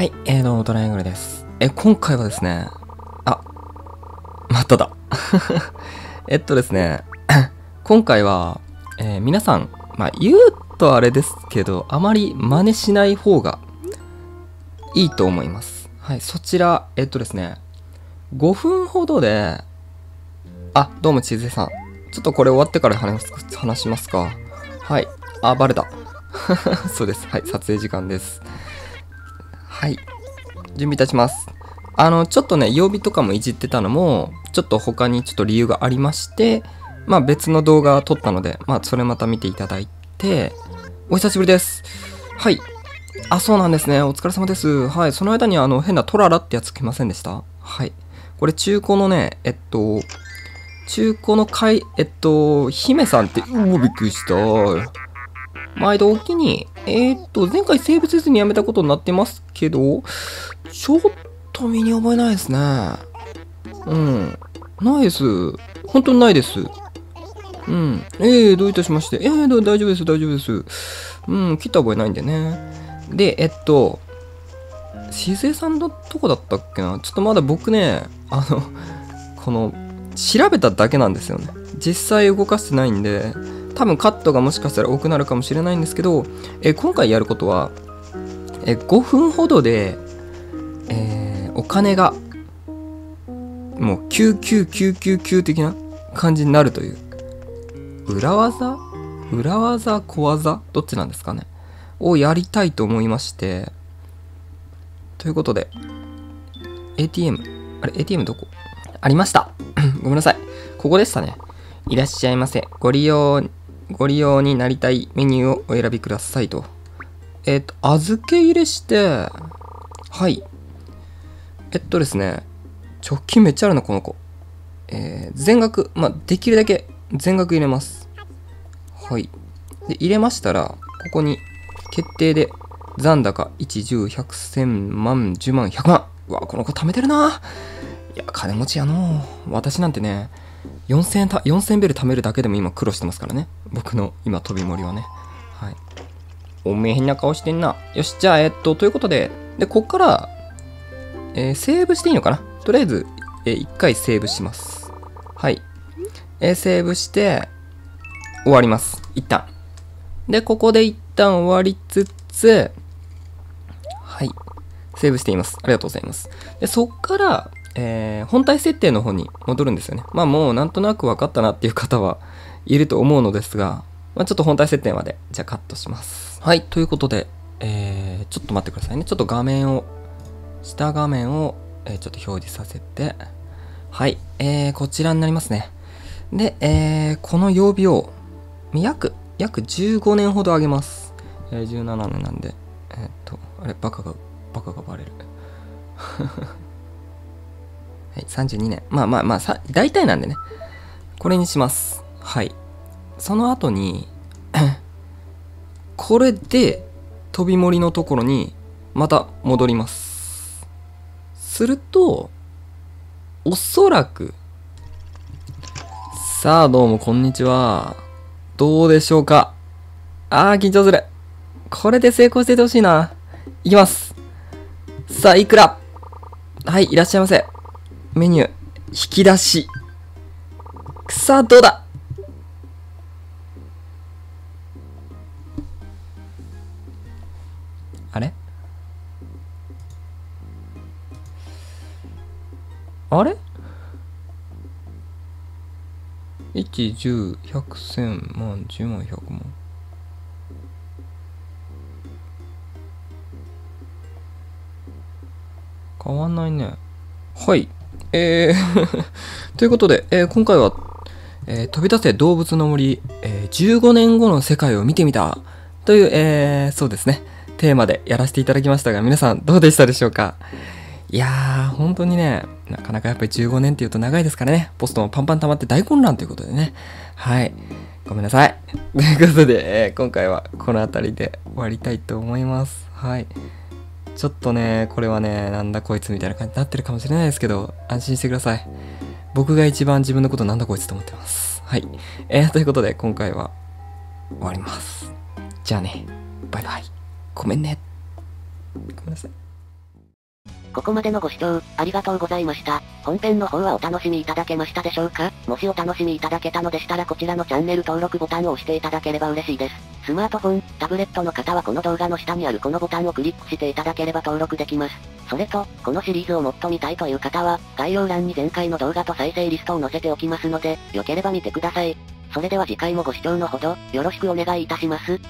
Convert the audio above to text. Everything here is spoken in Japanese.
はい、えー、どうも、トライアングルです。え、今回はですね、あ、まただ。えっとですね、今回は、えー皆さん、まあ、言うとあれですけど、あまり真似しない方がいいと思います。はい、そちら、えっとですね、5分ほどで、あ、どうも、ちずえさん。ちょっとこれ終わってから話話しますか。はい。あ、バレた。そうです。はい、撮影時間です。はい。準備いたします。あの、ちょっとね、曜日とかもいじってたのも、ちょっと他にちょっと理由がありまして、まあ別の動画撮ったので、まあそれまた見ていただいて、お久しぶりです。はい。あ、そうなんですね。お疲れ様です。はい。その間にあの、変なトララってやつ来ませんでした？はい。これ中古のね、えっと、中古のかい、えっと、姫さんって、うお、びっくりした。毎度おきに、えー、っと、前回セーブせずにやめたことになってますけど、ちょっと身に覚えないですね。うん。ないです。本当にないです。うん。えー、どういたしまして。えー、大丈夫です、大丈夫です。うん、切った覚えないんでね。で、えっと、しずえさんのとこだったっけなちょっとまだ僕ね、あの、この、調べただけなんですよね。実際動かしてないんで、多分カットがもしかしたら多くなるかもしれないんですけど、え今回やることは、え5分ほどで、えーお金がもう99999的な感じになるという。裏技？裏技？小技？どっちなんですかね？をやりたいと思いまして。ということで ATM あれ ATM どこ？ありました。ごめんなさい。ここでしたね。いらっしゃいませ。ご利用ご利用になりたいメニューをお選びくださいと。えっ、と預け入れしてはい。えっとですね直近めっちゃあるなこの子。えー全額まあできるだけ全額入れます。はい。で入れましたらここに決定で残高1、10、100、1000万、10万、100万。うわこの子貯めてるな。いや金持ちやの私なんてね4000た4000ベル貯めるだけでも今苦労してますからね僕の今飛び盛りはねはいおめえ変な顔してんなよしじゃあえっとということででこっからえーセーブしていいのかな？とりあえず、え1回セーブします。はい。えーセーブして、終わります。一旦。で、ここで一旦終わりつつ、はい。セーブしています。ありがとうございます。で、そっから、えー本体設定の方に戻るんですよね。まあもうなんとなく分かったなっていう方はいると思うのですが、まあ、ちょっと本体設定まで、じゃあカットします。はい。ということで、えー、ちょっと待ってくださいね。ちょっと画面を下画面を、えーちょっと表示させて、はい、えー、こちらになりますね。で、えー、この曜日を約、約15年ほど上げます。えー、17年なんで、えーっと、あれ、バカが、バカがバレる。32年。まあまあまあ、大体なんでね。これにします。はい。その後に、これで、飛び盛りのところに、また戻ります。すると、おそらく、さあ、どうも、こんにちは。どうでしょうかあー、緊張する。これで成功しててほしいな。いきます。さあ、いくらはい、いらっしゃいませ。メニュー、引き出し。さ、どうだあれ？あれ ?1、10、100、1000万、10万、100万。変わんないね。はい。えー ということで、えー今回は、えー飛び出せ動物の森、えー15年後の世界を見てみたという、えーそうですね、テーマでやらせていただきましたが、皆さんどうでしたでしょうか？いやー、本当にね、なかなかやっぱり15年っていうと長いですからね、ポストもパンパン溜まって大混乱ということでね。はい。ごめんなさい。ということで、えー今回はこの辺りで終わりたいと思います。はい。ちょっとね、これはね、なんだこいつみたいな感じになってるかもしれないですけど、安心してください。僕が一番自分のことなんだこいつと思ってます。はい。えー、ということで、今回は終わります。じゃあね、バイバイ。ごめんね。ごめんなさい。ここまでのご視聴、ありがとうございました。本編の方はお楽しみいただけましたでしょうか？もしお楽しみいただけたのでしたらこちらのチャンネル登録ボタンを押していただければ嬉しいです。スマートフォン、タブレットの方はこの動画の下にあるこのボタンをクリックしていただければ登録できます。それと、このシリーズをもっと見たいという方は、概要欄に前回の動画と再生リストを載せておきますので、よければ見てください。それでは次回もご視聴のほど、よろしくお願いいたします。